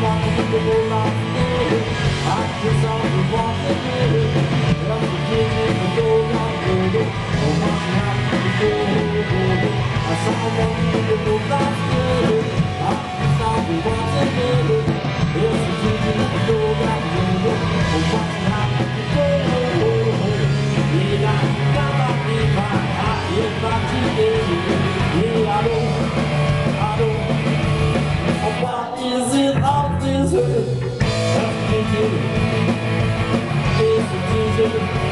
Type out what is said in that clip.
I saw them I can't. It's a.